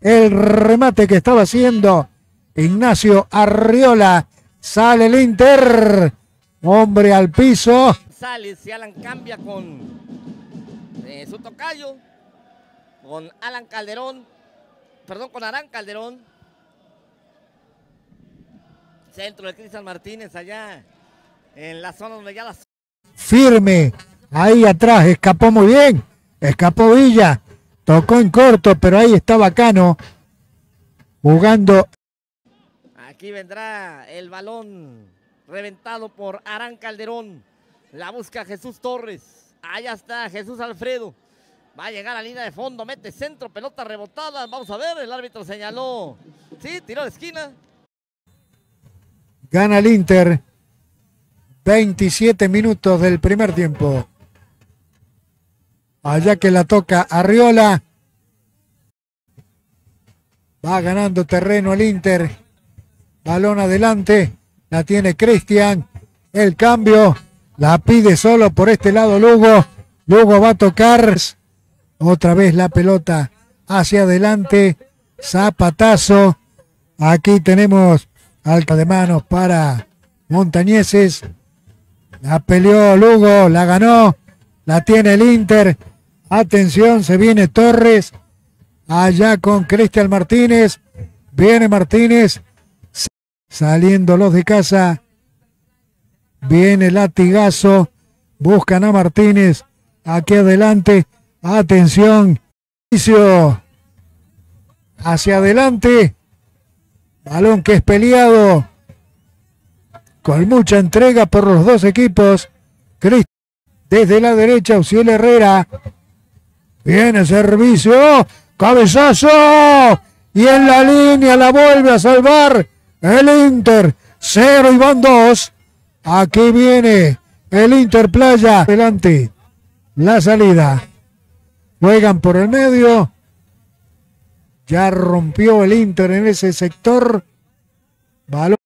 el remate que estaba haciendo Ignacio Arriola. Sale el Inter. Hombre al piso. Sales y Alan cambia con eh, su tocayo. Con Alan Calderón. Perdón, con Arán Calderón. Centro de Cristian Martínez allá en la zona donde ya las... Firme. Ahí atrás. Escapó muy bien. Escapó Villa. Tocó en corto, pero ahí está Bacano. Jugando. Aquí vendrá el balón reventado por Arán Calderón. La busca Jesús Torres. Allá está Jesús Alfredo. Va a llegar a línea de fondo, mete centro, pelota rebotada. Vamos a ver, el árbitro señaló. Sí, tiró de esquina. Gana el Inter. 27 minutos del primer tiempo. Allá que la toca Arriola. Va ganando terreno el Inter. Balón adelante. La tiene Cristian. El cambio. La pide solo por este lado Lugo. Lugo va a tocar. Otra vez la pelota hacia adelante. Zapatazo. Aquí tenemos alta de manos para Montañeses. La peleó Lugo. La ganó. La tiene el Inter. Atención, se viene Torres. Allá con Cristian Martínez. Viene Martínez. Saliendo los de casa. Viene latigazo. Buscan a Martínez. Aquí adelante. Atención. Hacia adelante. Balón que es peleado. Con mucha entrega por los dos equipos. Desde la derecha, Uciel Herrera. Viene servicio. Cabezazo. Y en la línea la vuelve a salvar el Inter. Cero y van dos. Aquí viene el Inter Playa. Adelante. La salida. Juegan por el medio. Ya rompió el Inter en ese sector. Balón.